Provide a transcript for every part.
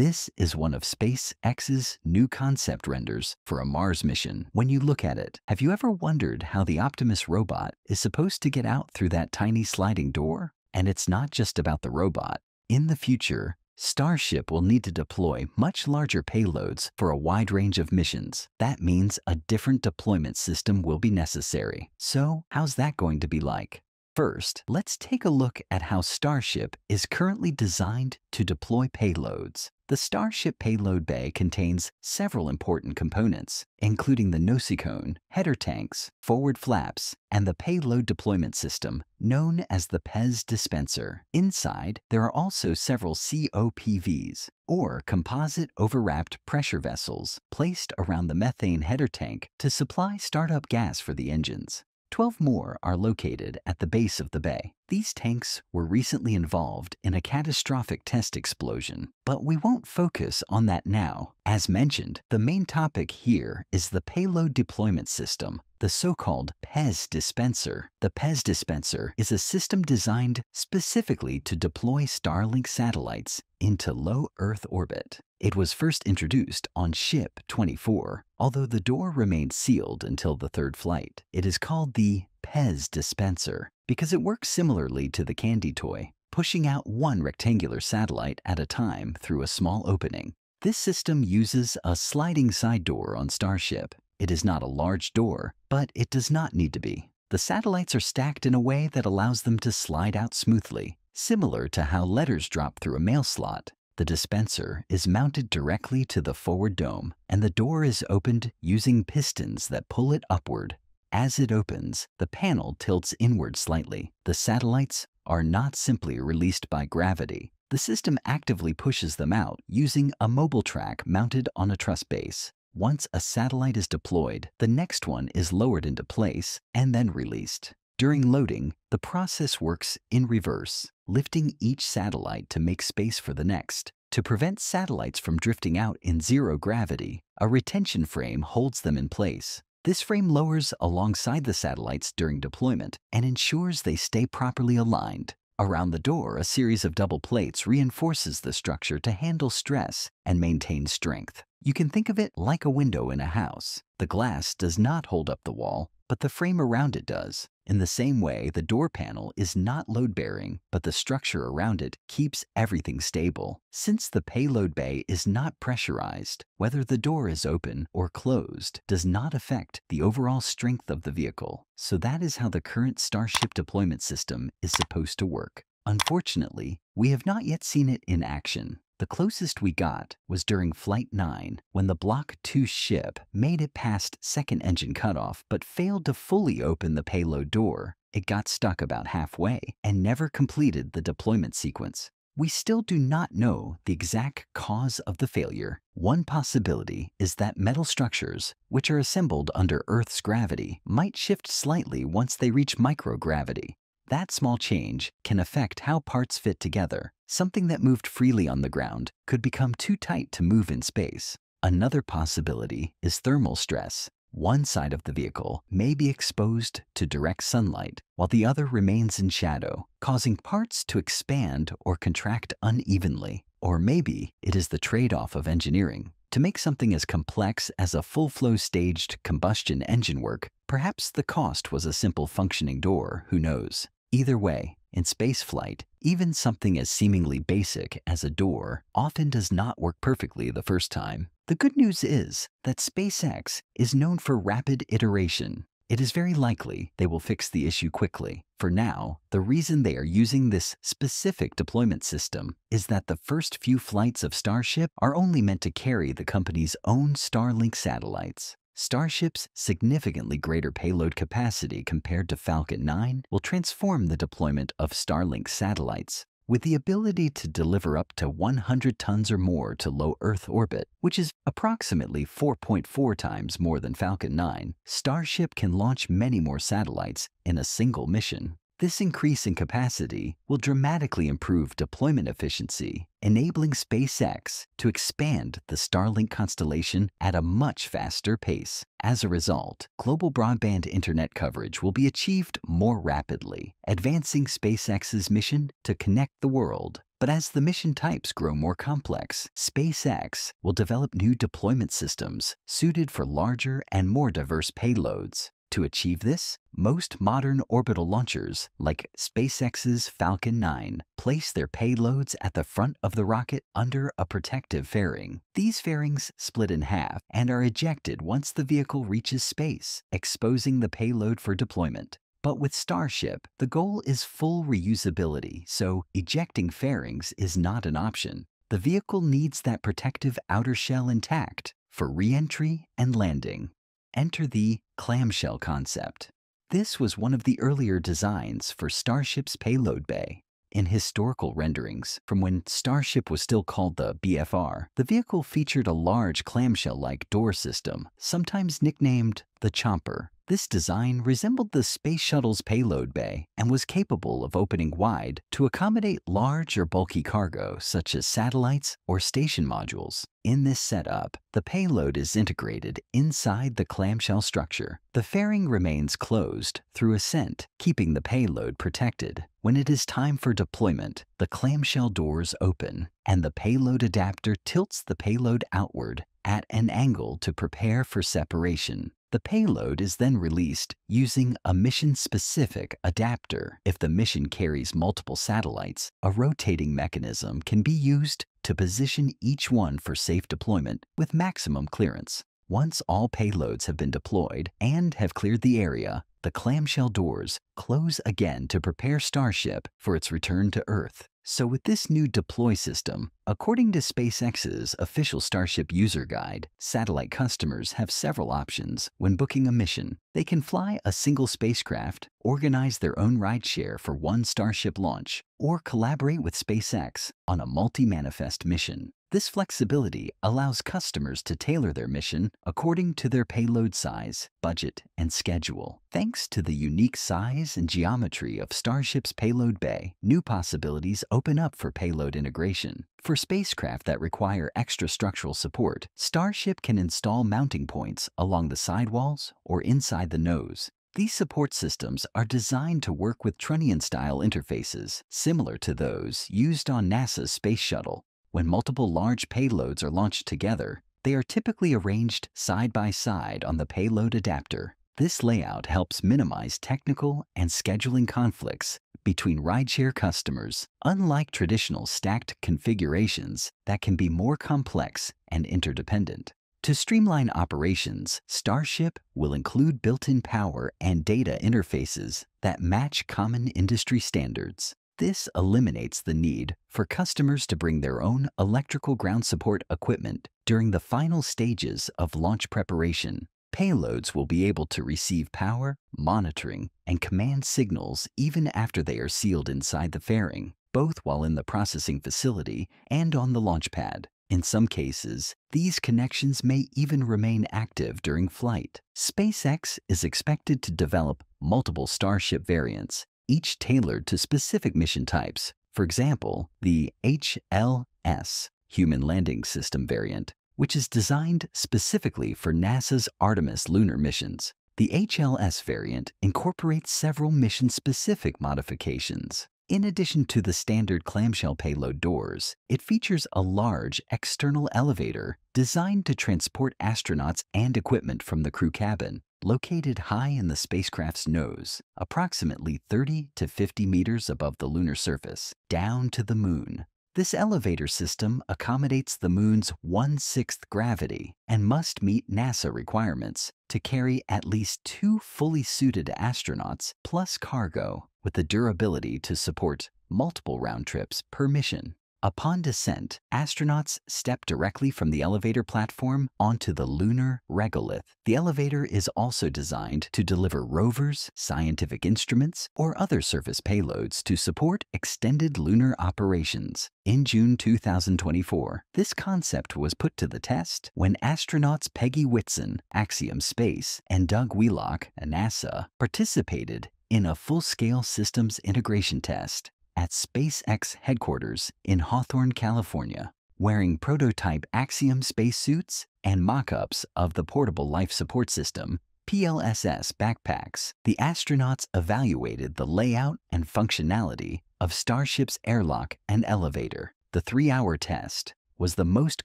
This is one of SpaceX's new concept renders for a Mars mission. When you look at it, have you ever wondered how the Optimus robot is supposed to get out through that tiny sliding door? And it's not just about the robot. In the future, Starship will need to deploy much larger payloads for a wide range of missions. That means a different deployment system will be necessary. So, how's that going to be like? First, let's take a look at how Starship is currently designed to deploy payloads. The Starship payload bay contains several important components, including the nosecone, header tanks, forward flaps, and the payload deployment system, known as the PEZ dispenser. Inside, there are also several COPVs, or composite overwrapped pressure vessels, placed around the methane header tank to supply startup gas for the engines. Twelve more are located at the base of the bay. These tanks were recently involved in a catastrophic test explosion, but we won't focus on that now. As mentioned, the main topic here is the payload deployment system, the so-called PEZ dispenser. The PEZ dispenser is a system designed specifically to deploy Starlink satellites into low Earth orbit. It was first introduced on Ship 24, although the door remained sealed until the third flight. It is called the PEZ dispenser because it works similarly to the candy toy, pushing out one rectangular satellite at a time through a small opening. This system uses a sliding side door on Starship. It is not a large door, but it does not need to be. The satellites are stacked in a way that allows them to slide out smoothly, similar to how letters drop through a mail slot. The dispenser is mounted directly to the forward dome, and the door is opened using pistons that pull it upward. As it opens, the panel tilts inward slightly. The satellites are not simply released by gravity. The system actively pushes them out using a mobile track mounted on a truss base. Once a satellite is deployed, the next one is lowered into place and then released. During loading, the process works in reverse, lifting each satellite to make space for the next. To prevent satellites from drifting out in zero gravity, a retention frame holds them in place. This frame lowers alongside the satellites during deployment and ensures they stay properly aligned. Around the door, a series of double plates reinforces the structure to handle stress and maintain strength. You can think of it like a window in a house. The glass does not hold up the wall, but the frame around it does. In the same way, the door panel is not load bearing, but the structure around it keeps everything stable. Since the payload bay is not pressurized, whether the door is open or closed does not affect the overall strength of the vehicle. So that is how the current Starship deployment system is supposed to work. Unfortunately, we have not yet seen it in action. The closest we got was during Flight 9 when the Block 2 ship made it past second engine cutoff but failed to fully open the payload door. It got stuck about halfway and never completed the deployment sequence. We still do not know the exact cause of the failure. One possibility is that metal structures, which are assembled under Earth's gravity, might shift slightly once they reach microgravity. That small change can affect how parts fit together. Something that moved freely on the ground could become too tight to move in space. Another possibility is thermal stress. One side of the vehicle may be exposed to direct sunlight, while the other remains in shadow, causing parts to expand or contract unevenly. Or maybe it is the trade off of engineering. To make something as complex as a full flow staged combustion engine work, perhaps the cost was a simple functioning door, who knows? Either way, in spaceflight, even something as seemingly basic as a door often does not work perfectly the first time. The good news is that SpaceX is known for rapid iteration. It is very likely they will fix the issue quickly. For now, the reason they are using this specific deployment system is that the first few flights of Starship are only meant to carry the company's own Starlink satellites. Starship's significantly greater payload capacity compared to Falcon 9 will transform the deployment of Starlink satellites. With the ability to deliver up to 100 tons or more to low Earth orbit, which is approximately 4.4 times more than Falcon 9, Starship can launch many more satellites in a single mission. This increase in capacity will dramatically improve deployment efficiency, enabling SpaceX to expand the Starlink constellation at a much faster pace. As a result, global broadband internet coverage will be achieved more rapidly, advancing SpaceX's mission to connect the world. But as the mission types grow more complex, SpaceX will develop new deployment systems suited for larger and more diverse payloads. To achieve this, most modern orbital launchers, like SpaceX's Falcon 9, place their payloads at the front of the rocket under a protective fairing. These fairings split in half and are ejected once the vehicle reaches space, exposing the payload for deployment. But with Starship, the goal is full reusability, so ejecting fairings is not an option. The vehicle needs that protective outer shell intact for re-entry and landing. Enter the clamshell concept. This was one of the earlier designs for Starship's payload bay. In historical renderings, from when Starship was still called the BFR, the vehicle featured a large clamshell-like door system, sometimes nicknamed the Chomper. This design resembled the Space Shuttle's payload bay and was capable of opening wide to accommodate large or bulky cargo such as satellites or station modules. In this setup, the payload is integrated inside the clamshell structure. The fairing remains closed through ascent, keeping the payload protected. When it is time for deployment, the clamshell doors open and the payload adapter tilts the payload outward at an angle to prepare for separation. The payload is then released using a mission-specific adapter. If the mission carries multiple satellites, a rotating mechanism can be used to position each one for safe deployment with maximum clearance. Once all payloads have been deployed and have cleared the area, the clamshell doors close again to prepare Starship for its return to Earth. So with this new deploy system, according to SpaceX's official Starship user guide, satellite customers have several options when booking a mission. They can fly a single spacecraft, organize their own rideshare for one Starship launch, or collaborate with SpaceX on a multi-manifest mission. This flexibility allows customers to tailor their mission according to their payload size, budget, and schedule. Thanks to the unique size and geometry of Starship's payload bay, new possibilities open up for payload integration. For spacecraft that require extra structural support, Starship can install mounting points along the sidewalls or inside the nose. These support systems are designed to work with Trunnion-style interfaces, similar to those used on NASA's Space Shuttle. When multiple large payloads are launched together, they are typically arranged side by side on the payload adapter. This layout helps minimize technical and scheduling conflicts between rideshare customers, unlike traditional stacked configurations that can be more complex and interdependent. To streamline operations, Starship will include built-in power and data interfaces that match common industry standards. This eliminates the need for customers to bring their own electrical ground support equipment during the final stages of launch preparation. Payloads will be able to receive power, monitoring, and command signals even after they are sealed inside the fairing, both while in the processing facility and on the launch pad. In some cases, these connections may even remain active during flight. SpaceX is expected to develop multiple Starship variants each tailored to specific mission types. For example, the HLS, Human Landing System variant, which is designed specifically for NASA's Artemis lunar missions. The HLS variant incorporates several mission-specific modifications. In addition to the standard clamshell payload doors, it features a large external elevator designed to transport astronauts and equipment from the crew cabin. Located high in the spacecraft's nose, approximately 30 to 50 meters above the lunar surface, down to the moon, this elevator system accommodates the moon's one-sixth gravity and must meet NASA requirements to carry at least two fully suited astronauts plus cargo with the durability to support multiple round trips per mission. Upon descent, astronauts step directly from the elevator platform onto the lunar regolith. The elevator is also designed to deliver rovers, scientific instruments, or other surface payloads to support extended lunar operations. In June 2024, this concept was put to the test when astronauts Peggy Whitson, Axiom Space, and Doug Wheelock, NASA, participated in a full-scale systems integration test at SpaceX headquarters in Hawthorne, California. Wearing prototype Axiom spacesuits and mock-ups of the Portable Life Support System, PLSS backpacks, the astronauts evaluated the layout and functionality of Starship's airlock and elevator. The three-hour test was the most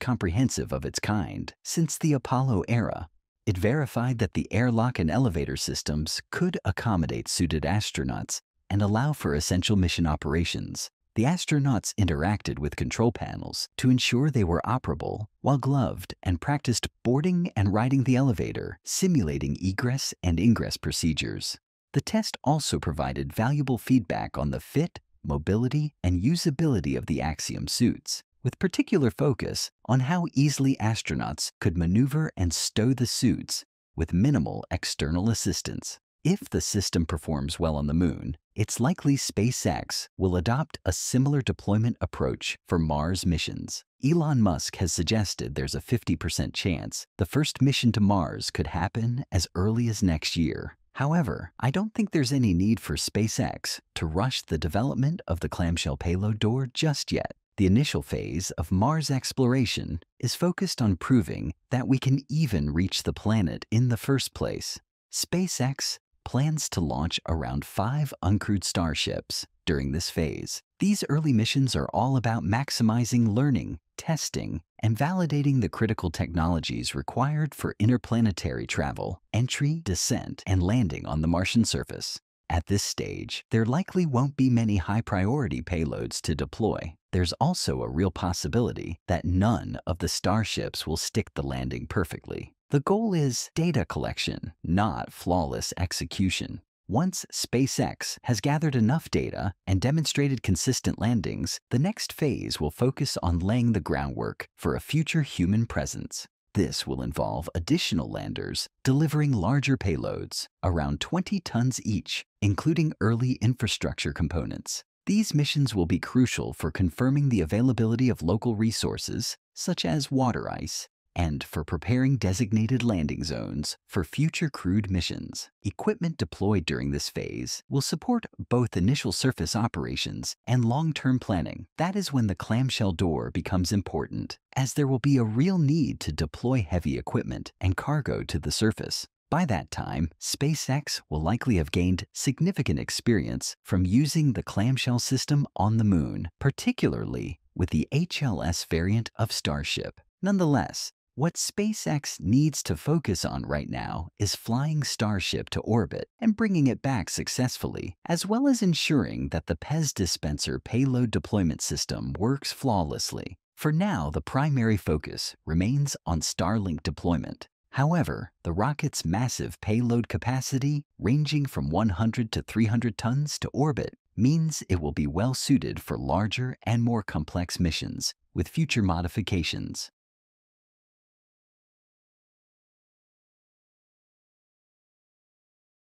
comprehensive of its kind since the Apollo era. It verified that the airlock and elevator systems could accommodate suited astronauts and allow for essential mission operations. The astronauts interacted with control panels to ensure they were operable while gloved and practiced boarding and riding the elevator, simulating egress and ingress procedures. The test also provided valuable feedback on the fit, mobility, and usability of the Axiom suits, with particular focus on how easily astronauts could maneuver and stow the suits with minimal external assistance. If the system performs well on the moon, it's likely SpaceX will adopt a similar deployment approach for Mars missions. Elon Musk has suggested there's a 50% chance the first mission to Mars could happen as early as next year. However, I don't think there's any need for SpaceX to rush the development of the clamshell payload door just yet. The initial phase of Mars exploration is focused on proving that we can even reach the planet in the first place. SpaceX plans to launch around five uncrewed starships during this phase. These early missions are all about maximizing learning, testing, and validating the critical technologies required for interplanetary travel, entry, descent, and landing on the Martian surface. At this stage, there likely won't be many high priority payloads to deploy. There's also a real possibility that none of the starships will stick the landing perfectly. The goal is data collection, not flawless execution. Once SpaceX has gathered enough data and demonstrated consistent landings, the next phase will focus on laying the groundwork for a future human presence. This will involve additional landers delivering larger payloads, around 20 tons each, including early infrastructure components. These missions will be crucial for confirming the availability of local resources, such as water ice, and for preparing designated landing zones for future crewed missions. Equipment deployed during this phase will support both initial surface operations and long-term planning. That is when the clamshell door becomes important, as there will be a real need to deploy heavy equipment and cargo to the surface. By that time, SpaceX will likely have gained significant experience from using the clamshell system on the moon, particularly with the HLS variant of Starship. Nonetheless, what SpaceX needs to focus on right now is flying Starship to orbit and bringing it back successfully, as well as ensuring that the PEZ dispenser payload deployment system works flawlessly. For now, the primary focus remains on Starlink deployment. However, the rocket's massive payload capacity, ranging from 100 to 300 tons to orbit, means it will be well suited for larger and more complex missions with future modifications.